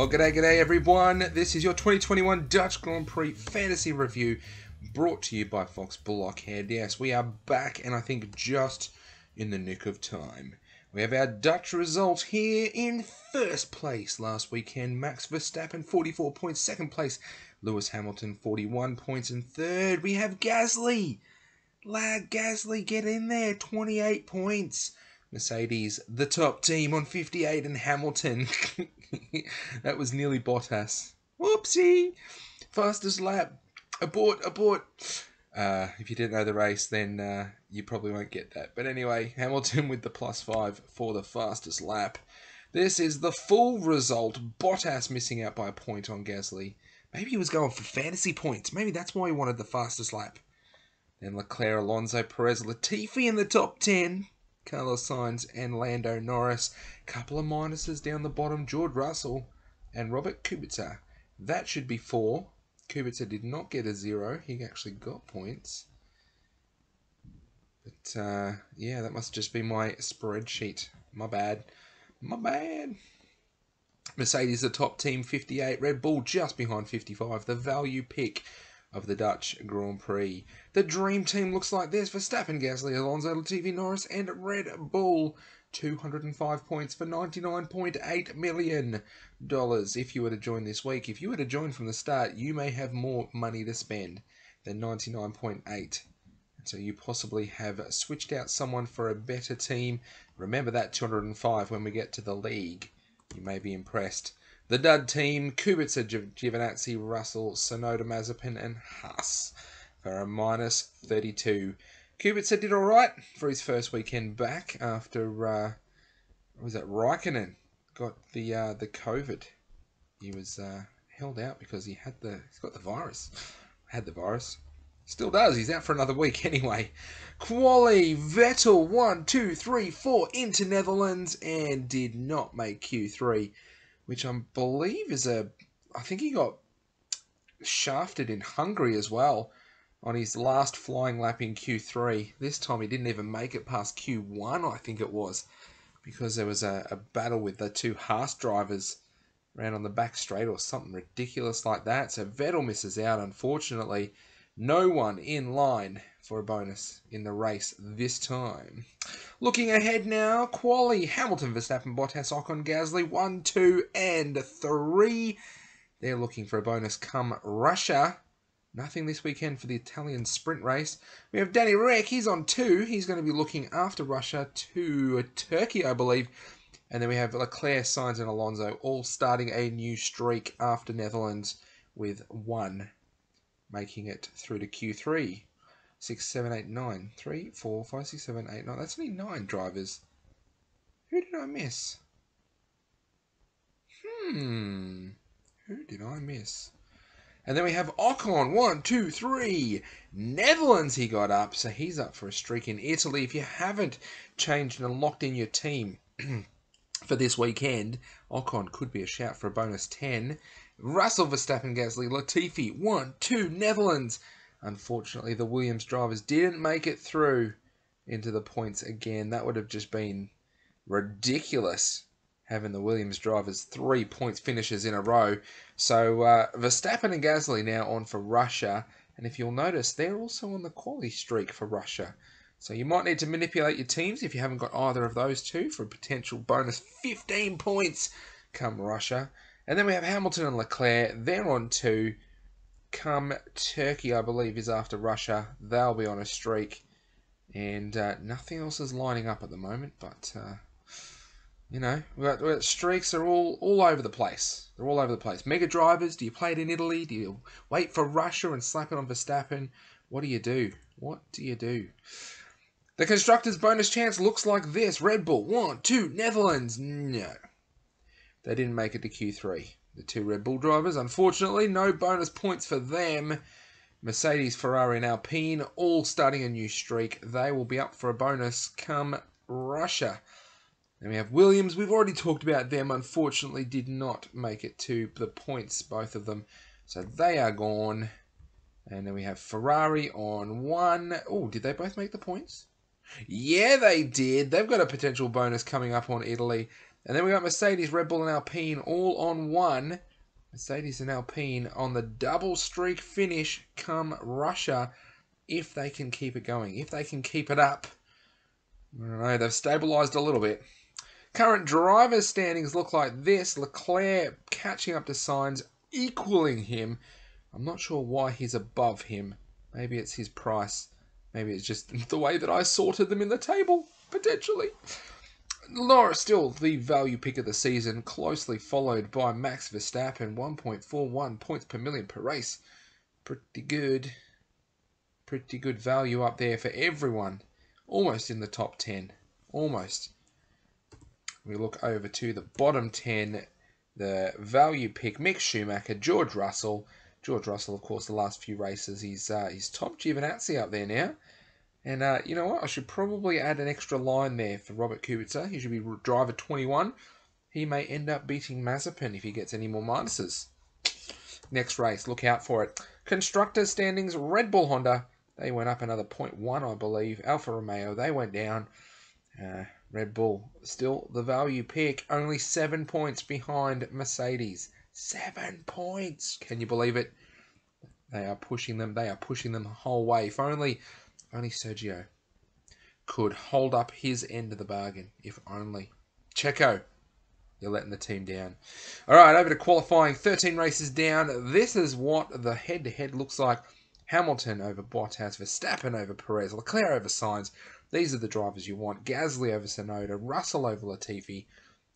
Well, g'day, g'day, everyone. This is your 2021 Dutch Grand Prix Fantasy Review brought to you by Fox Blockhead. Yes, we are back, and I think just in the nick of time. We have our Dutch result here in first place last weekend. Max Verstappen, 44 points. Second place, Lewis Hamilton, 41 points. And third, we have Gasly. Lad Gasly, get in there, 28 points. Mercedes, the top team on 58, and Hamilton. that was nearly Bottas. Whoopsie! Fastest lap. Abort, abort. Uh, if you didn't know the race, then uh, you probably won't get that. But anyway, Hamilton with the plus five for the fastest lap. This is the full result. Bottas missing out by a point on Gasly. Maybe he was going for fantasy points. Maybe that's why he wanted the fastest lap. Then Leclerc, Alonso, Perez, Latifi in the top 10. Carlos Sainz and Lando Norris. Couple of minuses down the bottom. George Russell and Robert Kubica. That should be four. Kubica did not get a zero. He actually got points. But uh, yeah, that must just be my spreadsheet. My bad. My bad. Mercedes, the top team, 58. Red Bull just behind 55. The value pick of the Dutch Grand Prix. The dream team looks like this: Verstappen, Gasly, Alonso, Latifi, Norris, and Red Bull. 205 points for 99.8 million dollars if you were to join this week. If you were to join from the start, you may have more money to spend than 99.8. So you possibly have switched out someone for a better team. Remember that 205 when we get to the league. You may be impressed. The dud team, Kubica, Giovinazzi, Russell, Tsunoda, Mazepin, and Haas for a minus 32. Kubica did all right for his first weekend back after, uh, was that Raikkonen got the uh, the COVID. He was uh, held out because he had the he's got the virus. Had the virus. Still does. He's out for another week anyway. Quali Vettel one, two, three, four into Netherlands and did not make Q3 which I believe is a. I think he got shafted in Hungary as well on his last flying lap in Q3. This time he didn't even make it past Q1, I think it was, because there was a, a battle with the two Haas drivers around on the back straight or something ridiculous like that. So Vettel misses out, unfortunately. No one in line for a bonus in the race this time. Looking ahead now, Quali, Hamilton, Verstappen, Bottas, Ocon, Gasly, 1, 2, and 3. They're looking for a bonus come Russia. Nothing this weekend for the Italian sprint race. We have Danny Ric, he's on 2. He's going to be looking after Russia to Turkey, I believe. And then we have Leclerc, Sainz, and Alonso all starting a new streak after Netherlands with 1 making it through to Q3 six, seven, eight, nine. Three, four, five, six, seven, eight, nine. That's only nine drivers. Who did I miss? Hmm. Who did I miss? And then we have Ocon. One, two, three. Netherlands he got up. So he's up for a streak in Italy. If you haven't changed and locked in your team for this weekend, Ocon could be a shout for a bonus 10. Russell Verstappen Gasly Latifi. One, two. Netherlands. Unfortunately, the Williams drivers didn't make it through into the points again. That would have just been ridiculous having the Williams drivers three points finishes in a row. So uh, Verstappen and Gasly now on for Russia. And if you'll notice, they're also on the quality streak for Russia. So you might need to manipulate your teams if you haven't got either of those two for a potential bonus 15 points come Russia. And then we have Hamilton and Leclerc. They're on two come Turkey, I believe, is after Russia. They'll be on a streak. And uh, nothing else is lining up at the moment, but uh, you know, we got, we got streaks are all all over the place. They're all over the place. Mega drivers. Do you play it in Italy? Do you wait for Russia and slap it on Verstappen? What do you do? What do you do? The constructors' bonus chance looks like this: Red Bull one, two, Netherlands. No, they didn't make it to Q3 the two Red Bull drivers. Unfortunately, no bonus points for them. Mercedes, Ferrari, and Alpine all starting a new streak. They will be up for a bonus come Russia. Then we have Williams. We've already talked about them. Unfortunately, did not make it to the points, both of them. So they are gone. And then we have Ferrari on one. Oh, did they both make the points? Yeah, they did. They've got a potential bonus coming up on Italy. And then we got Mercedes, Red Bull, and Alpine all on one. Mercedes and Alpine on the double streak finish come Russia if they can keep it going, if they can keep it up. I don't know, they've stabilised a little bit. Current drivers' standings look like this Leclerc catching up to Sainz, equaling him. I'm not sure why he's above him. Maybe it's his price. Maybe it's just the way that I sorted them in the table, potentially. Laura still the value pick of the season, closely followed by Max Verstappen, 1.41 points per million per race. Pretty good. Pretty good value up there for everyone. Almost in the top 10. Almost. We look over to the bottom 10. The value pick, Mick Schumacher, George Russell. George Russell, of course, the last few races, he's, uh, he's top Giovinazzi up there now. And uh, you know what? I should probably add an extra line there for Robert Kubica. He should be driver 21. He may end up beating Mazepin if he gets any more minuses. Next race, look out for it. Constructor standings, Red Bull Honda. They went up another 0.1, I believe. Alfa Romeo, they went down. Uh, Red Bull, still the value pick. Only seven points behind Mercedes. Seven points. Can you believe it? They are pushing them. They are pushing them the whole way. If only only Sergio could hold up his end of the bargain. If only. Checo, you're letting the team down. All right, over to qualifying. 13 races down. This is what the head to head looks like. Hamilton over Bottas, Verstappen over Perez, Leclerc over Sainz. These are the drivers you want. Gasly over Tsunoda, Russell over Latifi,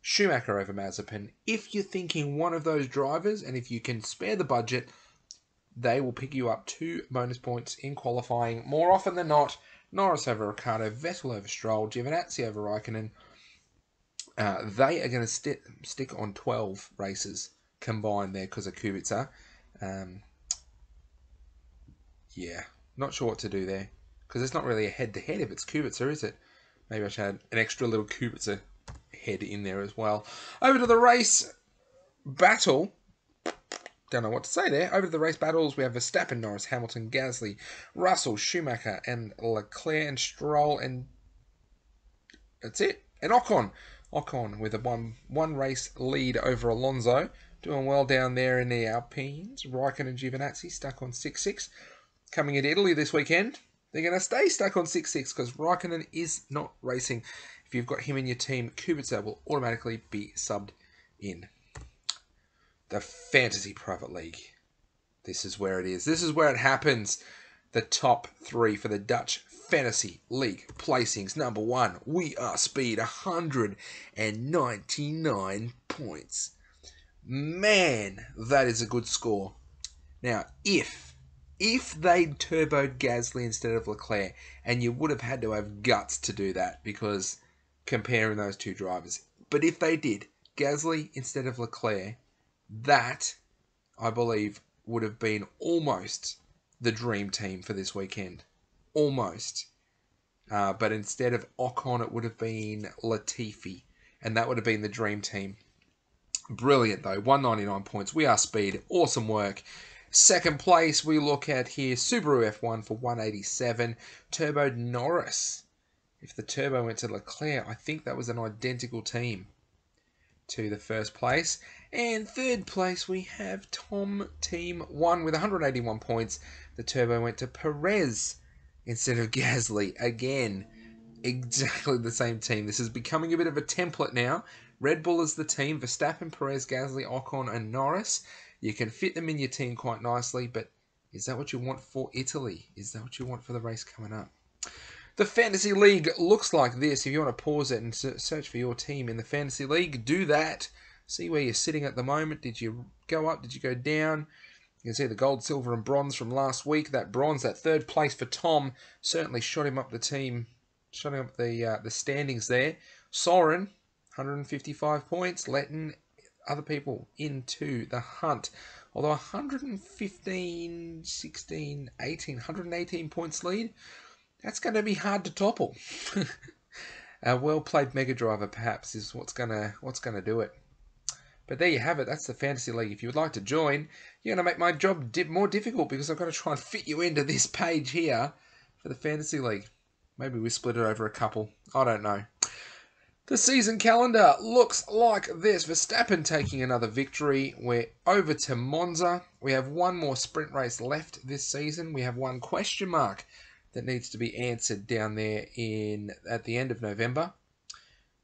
Schumacher over Mazepin. If you're thinking one of those drivers, and if you can spare the budget, they will pick you up two bonus points in qualifying. More often than not, Norris over Ricciardo, Vettel over Stroll, Giovinazzi over Raikkonen. Uh, they are going to st- stick on 12 races combined there because of Kubica. Um, yeah, not sure what to do there because it's not really a head to head if it's Kubica, is it? Maybe I should add an extra little Kubica head in there as well. Over to the race battle don't know what to say there. Over the race battles, we have Verstappen, Norris, Hamilton, Gasly, Russell, Schumacher, and Leclerc, and Stroll, and that's it. And Ocon. Ocon with a one one race lead over Alonso. Doing well down there in the Alpines. Raikkonen and Giovinazzi stuck on 6 6. Coming into Italy this weekend. They're going to stay stuck on 6 6 because Raikkonen is not racing. If you've got him in your team, Kubica will automatically be subbed in the Fantasy Private League. This is where it is. This is where it happens. The top three for the Dutch Fantasy League placings. Number one, we are speed 199 points. Man, that is a good score. Now, if if they'd turboed Gasly instead of Leclerc, and you would have had to have guts to do that because comparing those two drivers. But if they did, Gasly instead of Leclerc, that, I believe, would have been almost the dream team for this weekend. Almost. Uh, but instead of Ocon, it would have been Latifi. And that would have been the dream team. Brilliant, though. 199 points. We are speed. Awesome work. Second place, we look at here Subaru F1 for 187. Turbo Norris. If the turbo went to Leclerc, I think that was an identical team to the first place. And third place, we have Tom Team 1 with 181 points. The turbo went to Perez instead of Gasly. Again, exactly the same team. This is becoming a bit of a template now. Red Bull is the team. Verstappen, Perez, Gasly, Ocon, and Norris. You can fit them in your team quite nicely, but is that what you want for Italy? Is that what you want for the race coming up? The Fantasy League looks like this. If you want to pause it and search for your team in the Fantasy League, do that. See where you're sitting at the moment. Did you go up? Did you go down? You can see the gold, silver, and bronze from last week. That bronze, that third place for Tom, certainly shot him up the team, shot him up the uh, the standings there. Soren, 155 points, letting other people into the hunt. Although 115, 16, 18, 118 points lead, that's going to be hard to topple. A well played Mega Driver, perhaps, is what's gonna what's gonna do it. But there you have it. That's the Fantasy League. If you would like to join, you're going to make my job more difficult because I've got to try and fit you into this page here for the Fantasy League. Maybe we split it over a couple. I don't know. The season calendar looks like this. Verstappen taking another victory. We're over to Monza. We have one more sprint race left this season. We have one question mark that needs to be answered down there in at the end of November.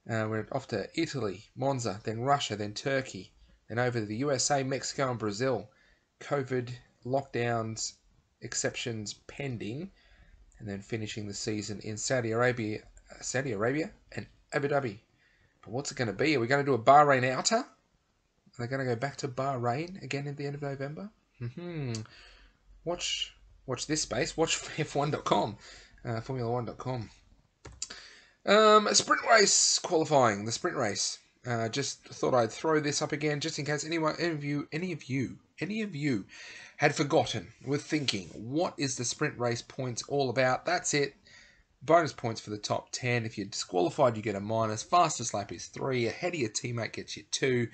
Uh, we're off to Italy, Monza, then Russia, then Turkey, then over to the USA, Mexico, and Brazil. COVID lockdowns, exceptions pending, and then finishing the season in Saudi Arabia, Saudi Arabia, and Abu Dhabi. But what's it going to be? Are we going to do a Bahrain outer? Are they going to go back to Bahrain again at the end of November? hmm Watch watch this space. Watch F1.com, uh, Formula1.com. Um, sprint race qualifying. The sprint race. Uh, just thought I'd throw this up again, just in case anyone, any of you, any of you, any of you, had forgotten, were thinking, what is the sprint race points all about? That's it bonus points for the top 10. If you're disqualified, you get a minus. Fastest lap is 3. Ahead of your teammate gets you 2.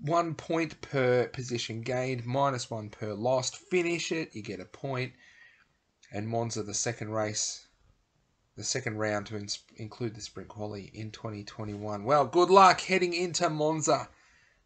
One point per position gained, minus one per lost. Finish it, you get a point. And Monza, the second race, the second round to in- include the sprint quali in 2021. Well, good luck heading into Monza,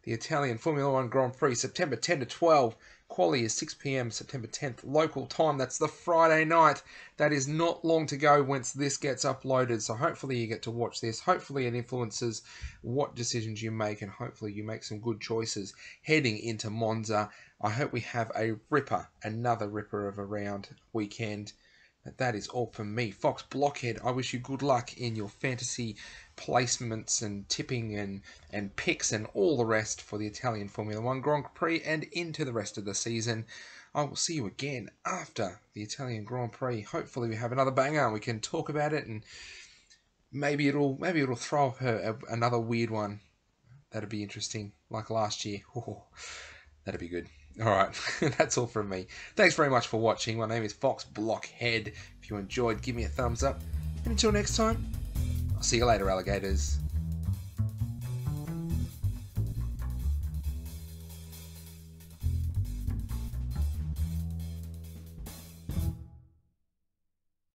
the Italian Formula One Grand Prix, September 10 to 12. Quali is 6 p.m. September 10th local time. That's the Friday night. That is not long to go once this gets uploaded. So hopefully you get to watch this. Hopefully it influences what decisions you make and hopefully you make some good choices heading into Monza. I hope we have a ripper, another ripper of a round weekend. That is all from me. Fox Blockhead, I wish you good luck in your fantasy placements and tipping and, and picks and all the rest for the Italian Formula One Grand Prix and into the rest of the season. I will see you again after the Italian Grand Prix. Hopefully we have another banger and we can talk about it and maybe it'll maybe it'll throw up a, a, another weird one. That'd be interesting, like last year. Oh, that'd be good. All right, that's all from me. Thanks very much for watching. My name is Fox Blockhead. If you enjoyed, give me a thumbs up. And until next time, I'll see you later, alligators.